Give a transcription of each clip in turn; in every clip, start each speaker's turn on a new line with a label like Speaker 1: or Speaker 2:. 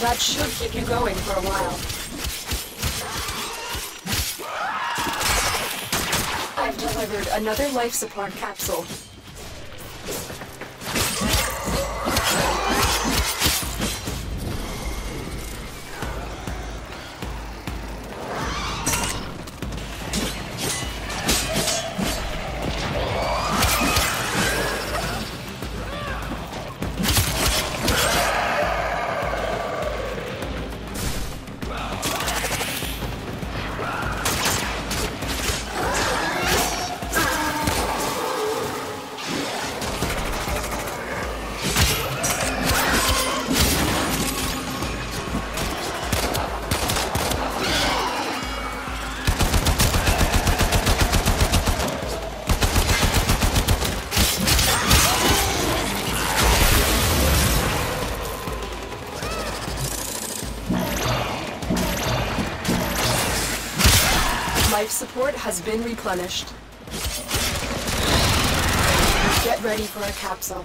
Speaker 1: That should keep you going for a while. I've delivered another life support capsule. Life support has been replenished. Get ready for a capsule.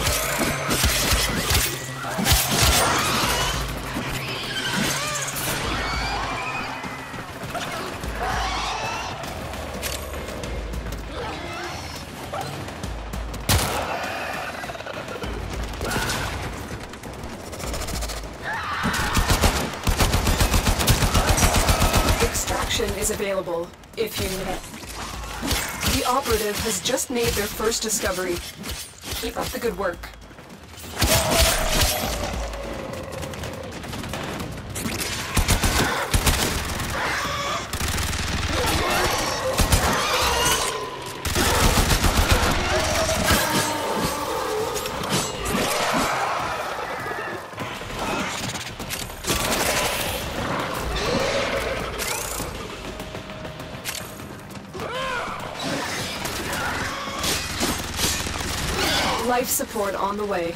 Speaker 1: Their first discovery. Keep up the good work. Support on the way.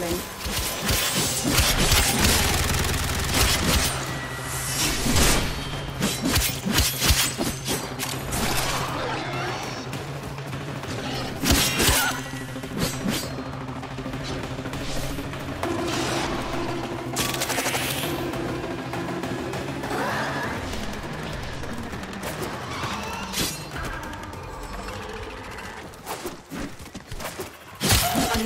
Speaker 1: Support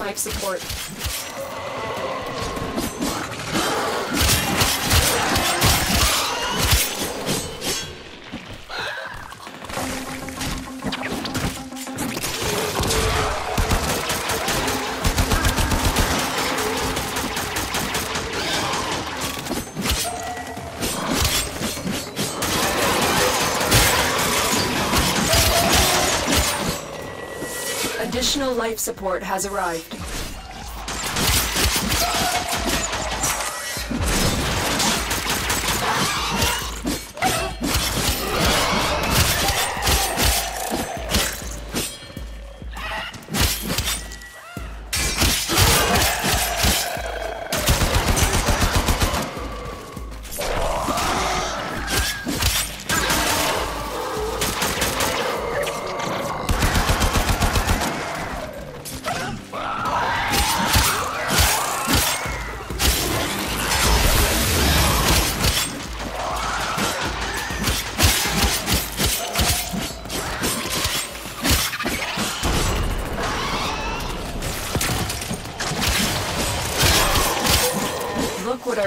Speaker 1: life support. Life support has arrived.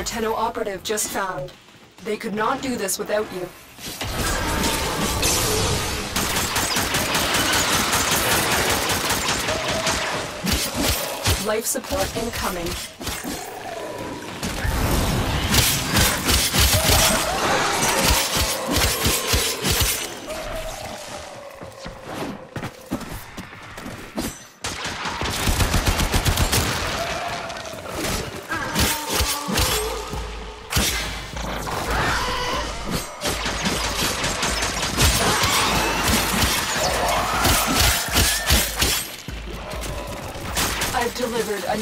Speaker 1: Tenno operative just found. They could not do this without you. Life support incoming.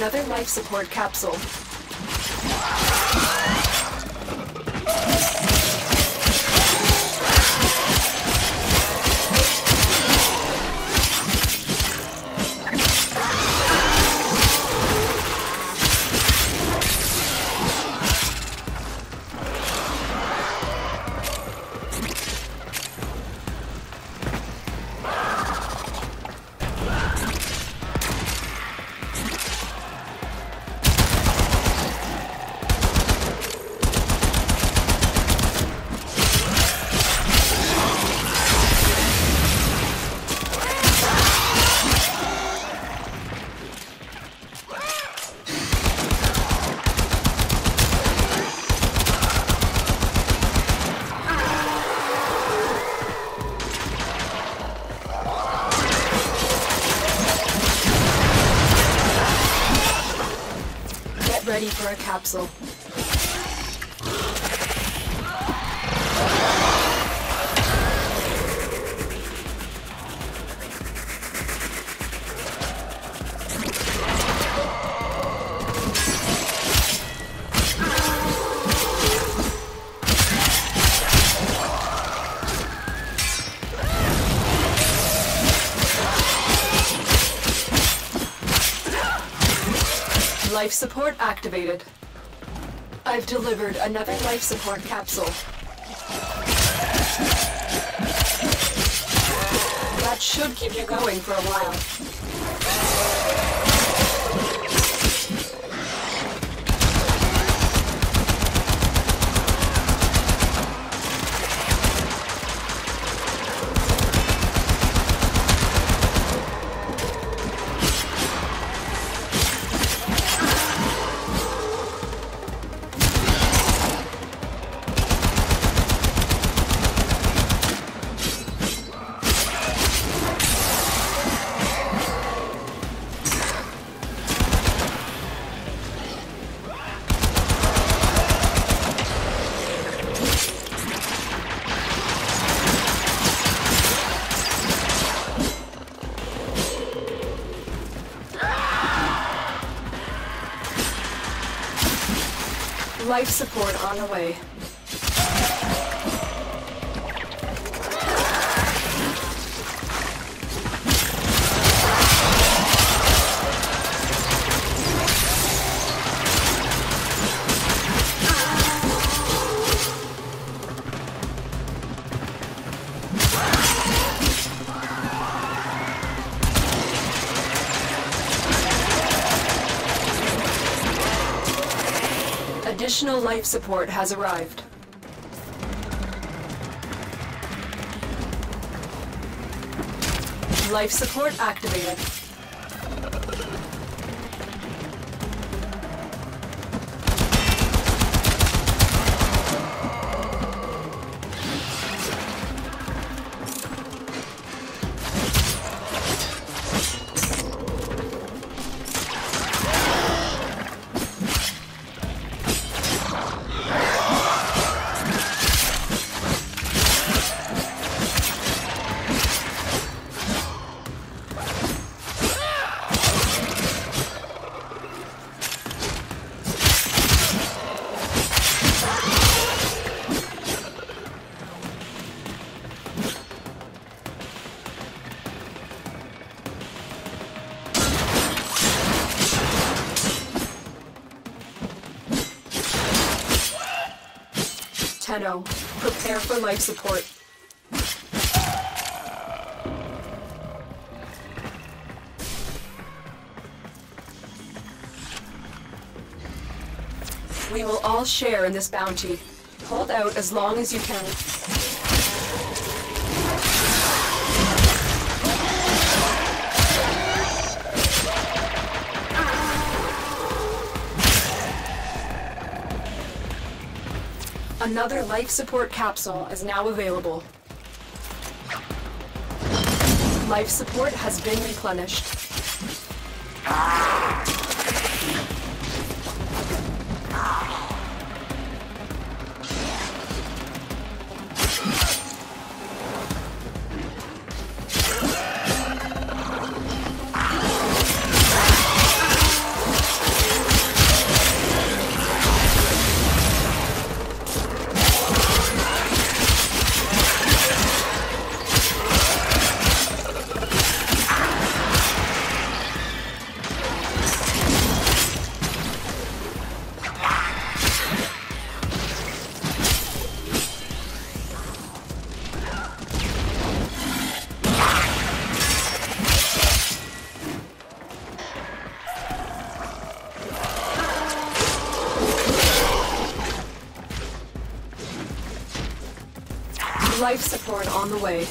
Speaker 1: Another life support capsule. For a capsule. Life support activated. I've delivered another life support capsule. That should keep you going for a while. Life support on the way. Life support has arrived. Life support activated. Tenno, prepare for life support. We will all share in this bounty. Hold out as long as you can. Another life support capsule is now available. Life support has been replenished. Life support on the way.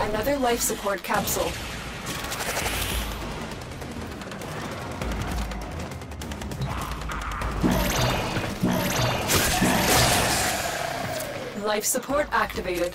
Speaker 1: Another life support capsule. Life support activated.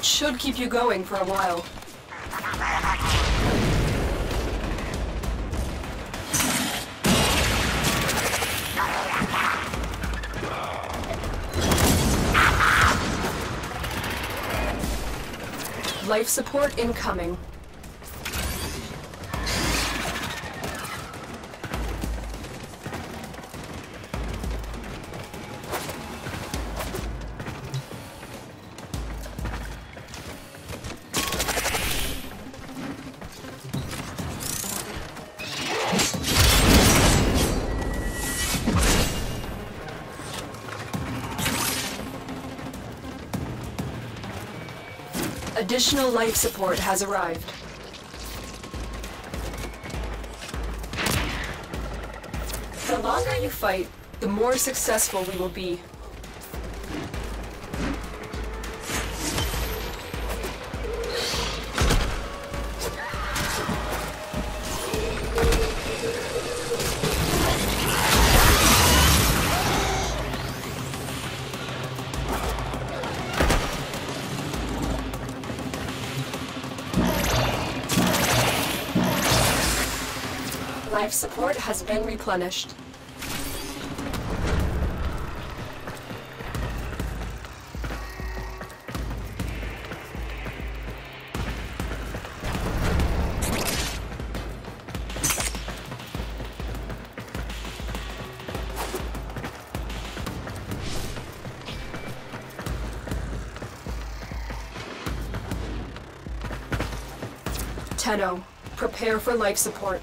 Speaker 1: That should keep you going for a while. Life support incoming. Additional life support has arrived. The longer you fight, the more successful we will be. Life support has been replenished. Tenno, prepare for life support.